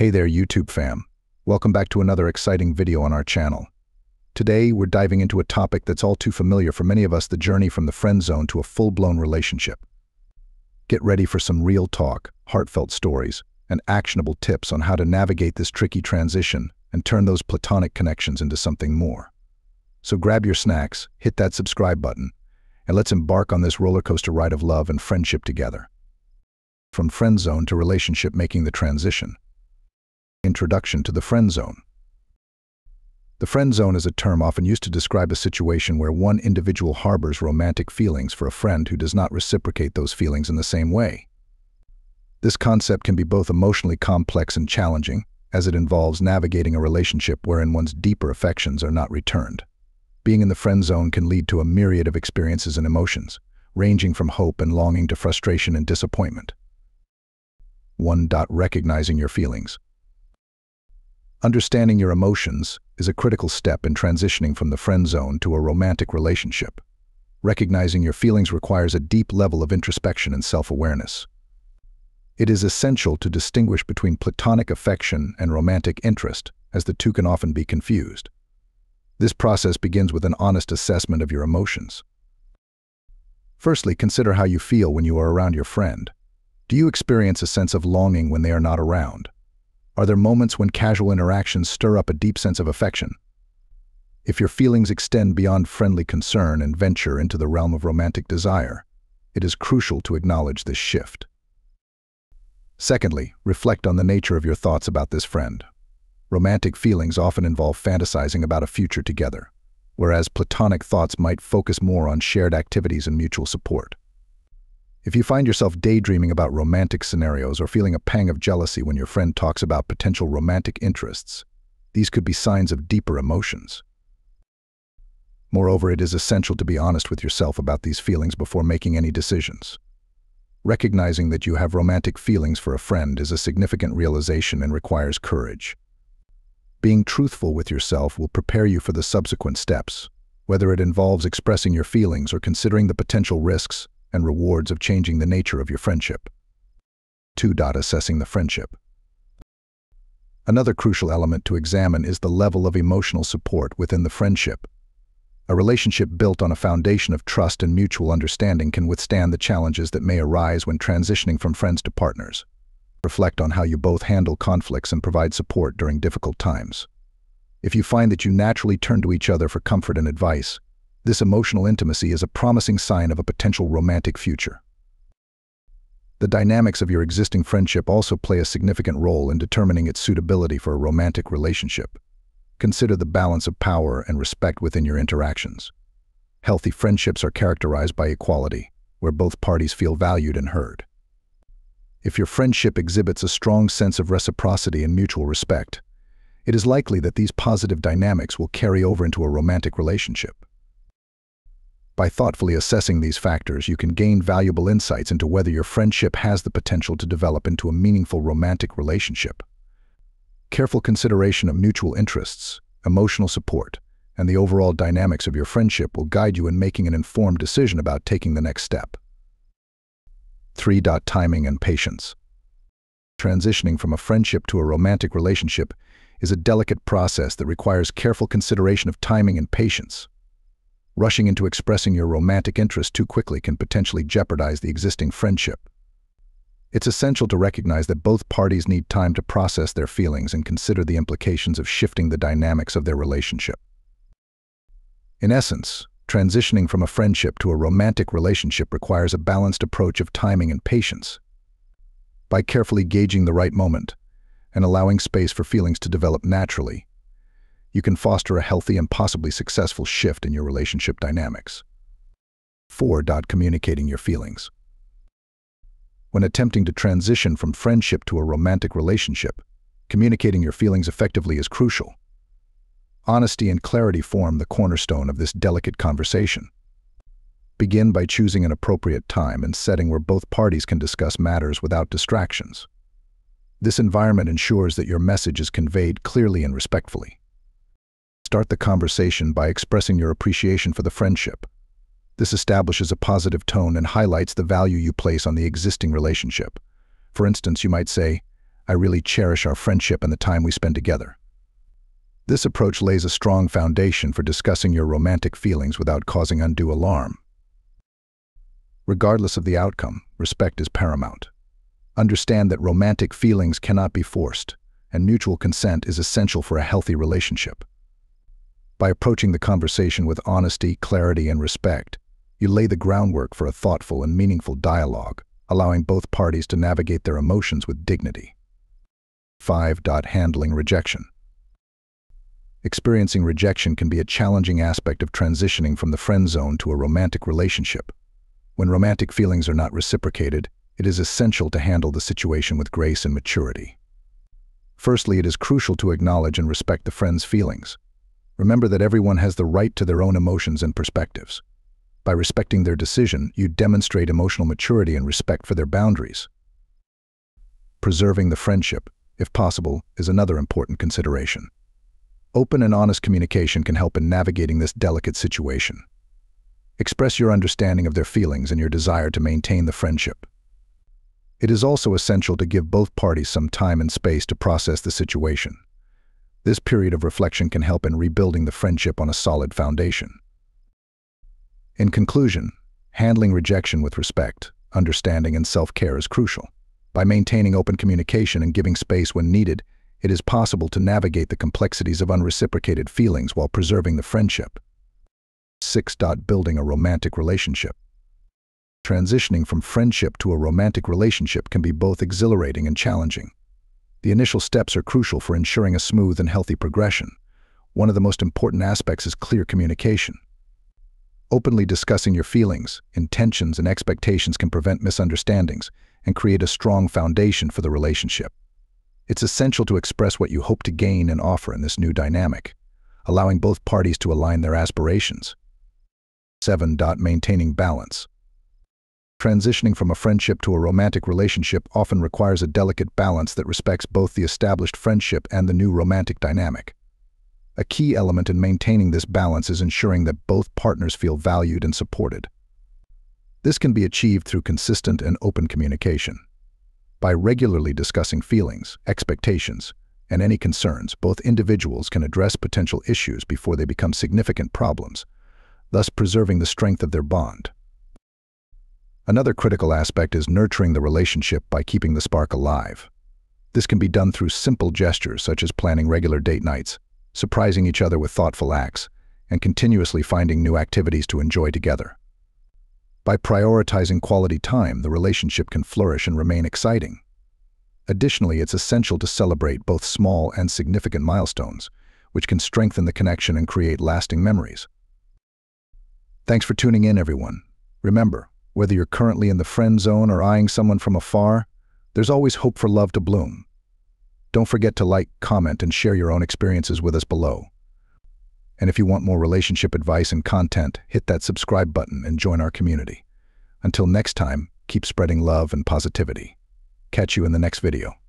Hey there, YouTube fam. Welcome back to another exciting video on our channel. Today, we're diving into a topic that's all too familiar for many of us, the journey from the friend zone to a full-blown relationship. Get ready for some real talk, heartfelt stories, and actionable tips on how to navigate this tricky transition and turn those platonic connections into something more. So grab your snacks, hit that subscribe button, and let's embark on this roller coaster ride of love and friendship together. From friend zone to relationship making the transition. Introduction to the friend zone. The friend zone is a term often used to describe a situation where one individual harbors romantic feelings for a friend who does not reciprocate those feelings in the same way. This concept can be both emotionally complex and challenging, as it involves navigating a relationship wherein one's deeper affections are not returned. Being in the friend zone can lead to a myriad of experiences and emotions, ranging from hope and longing to frustration and disappointment. 1. Recognizing your feelings. Understanding your emotions is a critical step in transitioning from the friend zone to a romantic relationship. Recognizing your feelings requires a deep level of introspection and self-awareness. It is essential to distinguish between platonic affection and romantic interest, as the two can often be confused. This process begins with an honest assessment of your emotions. Firstly, consider how you feel when you are around your friend. Do you experience a sense of longing when they are not around? Are there moments when casual interactions stir up a deep sense of affection? If your feelings extend beyond friendly concern and venture into the realm of romantic desire, it is crucial to acknowledge this shift. Secondly, reflect on the nature of your thoughts about this friend. Romantic feelings often involve fantasizing about a future together, whereas platonic thoughts might focus more on shared activities and mutual support. If you find yourself daydreaming about romantic scenarios or feeling a pang of jealousy when your friend talks about potential romantic interests, these could be signs of deeper emotions. Moreover, it is essential to be honest with yourself about these feelings before making any decisions. Recognizing that you have romantic feelings for a friend is a significant realization and requires courage. Being truthful with yourself will prepare you for the subsequent steps, whether it involves expressing your feelings or considering the potential risks and rewards of changing the nature of your friendship. 2. Assessing the friendship. Another crucial element to examine is the level of emotional support within the friendship. A relationship built on a foundation of trust and mutual understanding can withstand the challenges that may arise when transitioning from friends to partners. Reflect on how you both handle conflicts and provide support during difficult times. If you find that you naturally turn to each other for comfort and advice, this emotional intimacy is a promising sign of a potential romantic future. The dynamics of your existing friendship also play a significant role in determining its suitability for a romantic relationship. Consider the balance of power and respect within your interactions. Healthy friendships are characterized by equality, where both parties feel valued and heard. If your friendship exhibits a strong sense of reciprocity and mutual respect, it is likely that these positive dynamics will carry over into a romantic relationship. By thoughtfully assessing these factors, you can gain valuable insights into whether your friendship has the potential to develop into a meaningful romantic relationship. Careful consideration of mutual interests, emotional support, and the overall dynamics of your friendship will guide you in making an informed decision about taking the next step. 3. Timing and patience. Transitioning from a friendship to a romantic relationship is a delicate process that requires careful consideration of timing and patience. Rushing into expressing your romantic interest too quickly can potentially jeopardize the existing friendship. It's essential to recognize that both parties need time to process their feelings and consider the implications of shifting the dynamics of their relationship. In essence, Transitioning from a friendship to a romantic relationship requires a balanced approach of timing and patience. By carefully gauging the right moment and allowing space for feelings to develop naturally, you can foster a healthy and possibly successful shift in your relationship dynamics. 4. Communicating your feelings. When attempting to transition from friendship to a romantic relationship, communicating your feelings effectively is crucial. Honesty and clarity form the cornerstone of this delicate conversation. Begin by choosing an appropriate time and setting where both parties can discuss matters without distractions. This environment ensures that your message is conveyed clearly and respectfully. Start the conversation by expressing your appreciation for the friendship. This establishes a positive tone and highlights the value you place on the existing relationship. For instance, you might say, I really cherish our friendship and the time we spend together. This approach lays a strong foundation for discussing your romantic feelings without causing undue alarm. Regardless of the outcome, respect is paramount. Understand that romantic feelings cannot be forced, and mutual consent is essential for a healthy relationship. By approaching the conversation with honesty, clarity, and respect, you lay the groundwork for a thoughtful and meaningful dialogue, allowing both parties to navigate their emotions with dignity. 5. Handling rejection. Experiencing rejection can be a challenging aspect of transitioning from the friend zone to a romantic relationship. When romantic feelings are not reciprocated, it is essential to handle the situation with grace and maturity. Firstly, it is crucial to acknowledge and respect the friend's feelings. Remember that everyone has the right to their own emotions and perspectives. By respecting their decision, you demonstrate emotional maturity and respect for their boundaries. Preserving the friendship, if possible, is another important consideration. Open and honest communication can help in navigating this delicate situation. Express your understanding of their feelings and your desire to maintain the friendship. It is also essential to give both parties some time and space to process the situation. This period of reflection can help in rebuilding the friendship on a solid foundation. In conclusion, handling rejection with respect, understanding, and self-care is crucial. By maintaining open communication and giving space when needed, it is possible to navigate the complexities of unreciprocated feelings while preserving the friendship. 6. Building a romantic relationship. Transitioning from friendship to a romantic relationship can be both exhilarating and challenging. The initial steps are crucial for ensuring a smooth and healthy progression. One of the most important aspects is clear communication. Openly discussing your feelings, intentions, and expectations can prevent misunderstandings and create a strong foundation for the relationship. It's essential to express what you hope to gain and offer in this new dynamic, allowing both parties to align their aspirations. 7. Maintaining balance. Transitioning from a friendship to a romantic relationship often requires a delicate balance that respects both the established friendship and the new romantic dynamic. A key element in maintaining this balance is ensuring that both partners feel valued and supported. This can be achieved through consistent and open communication. By regularly discussing feelings, expectations, and any concerns, both individuals can address potential issues before they become significant problems, thus preserving the strength of their bond. Another critical aspect is nurturing the relationship by keeping the spark alive. This can be done through simple gestures such as planning regular date nights, surprising each other with thoughtful acts, and continuously finding new activities to enjoy together. By prioritizing quality time, the relationship can flourish and remain exciting. Additionally, it's essential to celebrate both small and significant milestones, which can strengthen the connection and create lasting memories. Thanks for tuning in, everyone. Remember, whether you're currently in the friend zone or eyeing someone from afar, there's always hope for love to bloom. Don't forget to like, comment, and share your own experiences with us below. And if you want more relationship advice and content, hit that subscribe button and join our community. Until next time, keep spreading love and positivity. Catch you in the next video.